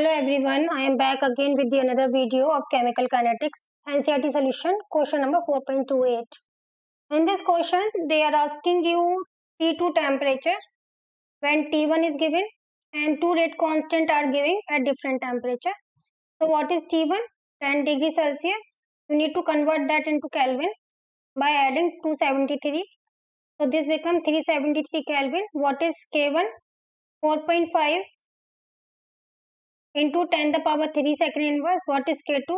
Hello everyone, I am back again with the another video of chemical kinetics NCERT solution question number 4.28. In this question they are asking you T2 temperature when T1 is given and two rate constant are giving at different temperature. So what is T1? 10 degree Celsius. You need to convert that into Kelvin by adding 273. So this becomes 373 Kelvin. What is K1? 4.5 into 10 the power 3 second inverse. What is K2?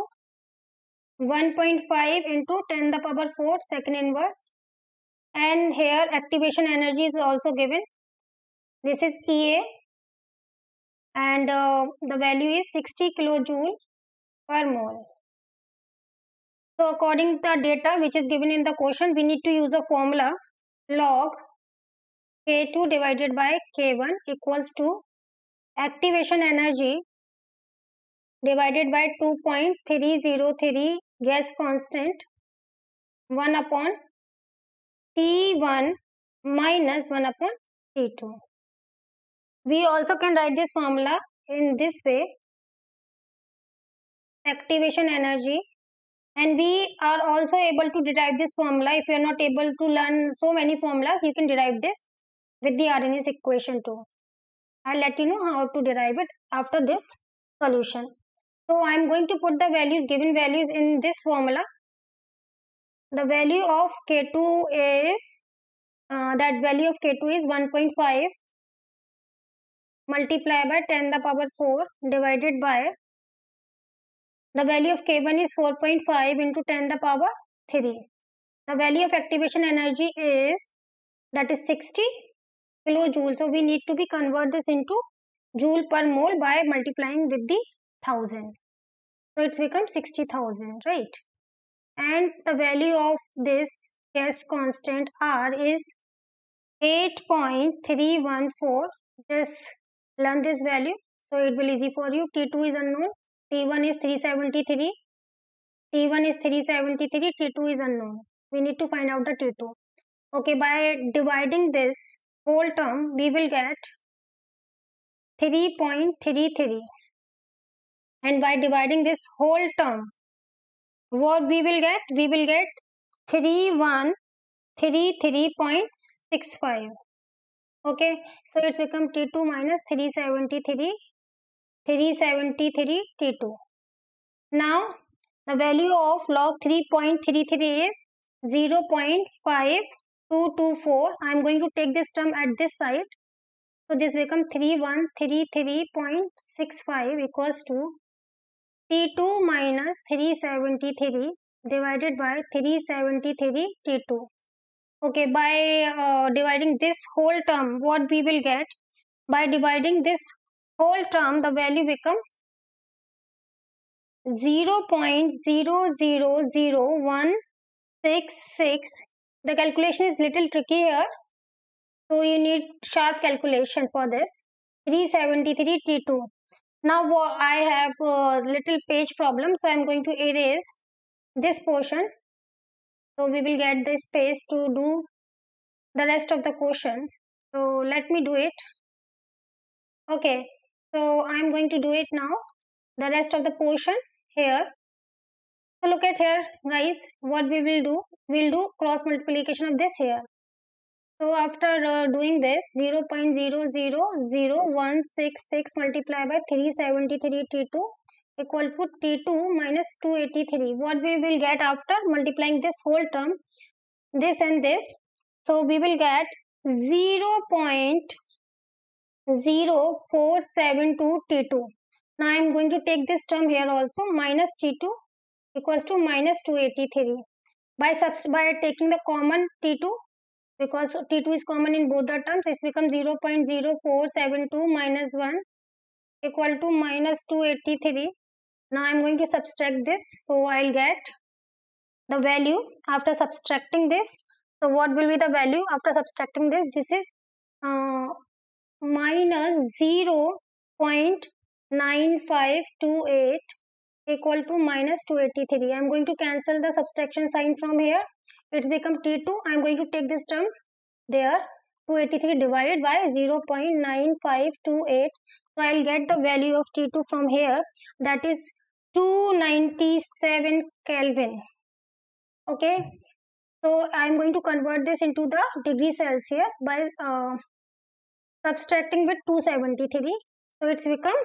1.5 into 10 the power 4 second inverse. And here activation energy is also given. This is EA and uh, the value is 60 kilojoule per mole. So according to the data which is given in the question, we need to use a formula log K2 divided by K1 equals to activation energy divided by 2.303 gas constant 1 upon T1 minus 1 upon T2. We also can write this formula in this way. Activation energy. And we are also able to derive this formula. If you are not able to learn so many formulas you can derive this with the Arrhenius equation too. I'll let you know how to derive it after this solution so I'm going to put the values given values in this formula the value of K2 is uh, that value of K2 is 1.5 multiplied by 10 the power 4 divided by the value of K1 is 4.5 into 10 the power 3. The value of activation energy is that is 60 kilojoule. So we need to be convert this into joule per mole by multiplying with the 1000. So it's become 60,000, right? And the value of this gas constant R is 8.314. Just learn this value. So it will easy for you. T2 is unknown. T1 is 373. T1 is 373. T2 is unknown. We need to find out the T2. Okay, by dividing this whole term, we will get 3.33. And by dividing this whole term, what we will get? We will get 3133.65. Okay, so it's become T2 minus 373 373 T2. Now the value of log 3.33 is 0.5224. I am going to take this term at this side. So this become 3133.65 equals to T2 minus 373 divided by 373 T2. Okay, by uh, dividing this whole term, what we will get? By dividing this whole term the value become 0 0.000166 the calculation is little tricky here so you need sharp calculation for this 373 t2 now i have a little page problem so i'm going to erase this portion so we will get the space to do the rest of the question so let me do it okay so I'm going to do it now. The rest of the portion here. So look at here guys what we will do. We'll do cross multiplication of this here. So after uh, doing this 0 0.000166 multiplied by 373 T2 equal to T2 minus 283. What we will get after multiplying this whole term this and this. So we will get 0. 0472 T2. Now I am going to take this term here also minus T2 equals to minus 283. By, by taking the common T2 because T2 is common in both the terms it becomes 0 0.0472 minus 1 equal to minus 283. Now I am going to subtract this so I will get the value after subtracting this. So what will be the value after subtracting this? This is uh, minus 0 0.9528 equal to minus 283. I am going to cancel the subtraction sign from here. It's become T2. I am going to take this term there. 283 divided by 0 0.9528 So I'll get the value of T2 from here that is 297 Kelvin. Okay. So I'm going to convert this into the degree Celsius by uh, subtracting with 273. So it's become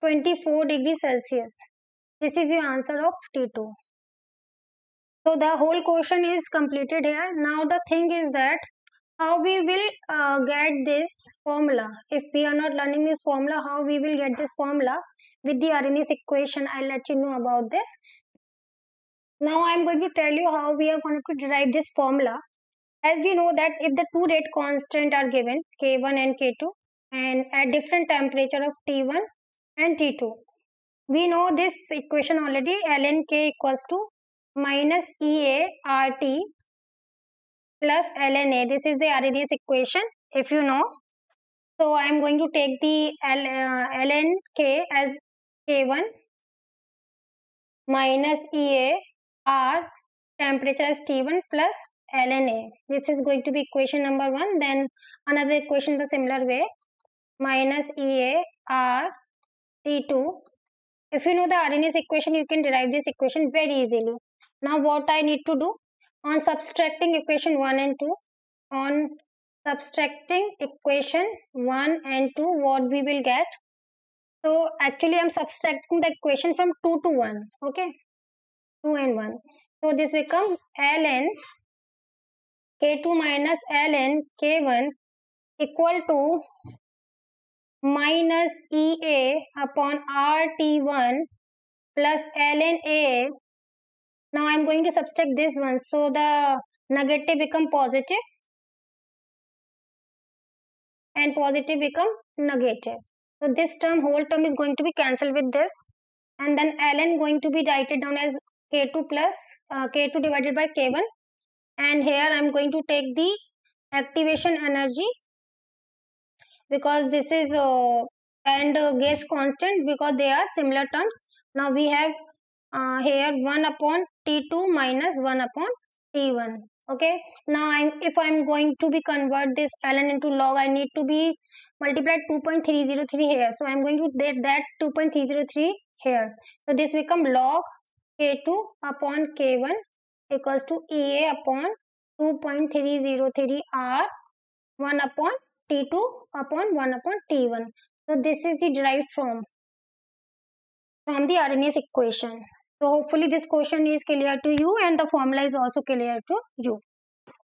24 degrees Celsius. This is the answer of T2. So the whole question is completed here. Now the thing is that how we will uh, get this formula. If we are not learning this formula, how we will get this formula with the Arrhenius equation. I'll let you know about this. Now I'm going to tell you how we are going to derive this formula. As we know that if the two rate constant are given K1 and K2 and at different temperature of T1 and T2. We know this equation already ln K equals to minus EA RT plus ln A. This is the Arrhenius equation if you know. So I am going to take the L, uh, ln K as K1 minus EA R temperature as T1 plus ln A. This is going to be equation number 1. Then another equation the similar way minus EA R T2. If you know the Arrhenius equation, you can derive this equation very easily. Now what I need to do? On subtracting equation 1 and 2, on subtracting equation 1 and 2, what we will get? So actually I'm subtracting the equation from 2 to 1. Okay. 2 and 1. So this become ln k2 minus ln k1 equal to minus EA upon RT1 plus ln A. Now I am going to subtract this one. So the negative become positive and positive become negative. So this term, whole term is going to be cancelled with this and then ln going to be written down as k2 plus uh, k2 divided by k1 and here I am going to take the activation energy because this is uh, and uh, gas constant because they are similar terms. Now we have uh, here 1 upon t2 minus 1 upon t1 okay? Now I'm, if i'm going to be convert this ln into log i need to be multiplied 2.303 here. So i'm going to get that 2.303 here. So this become log k2 upon k1 equals to ea upon 2.303 r 1 upon T2 upon 1 upon T1. So this is the derived form from the Arrhenius equation. So hopefully this question is clear to you and the formula is also clear to you.